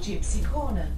Gypsy Corner.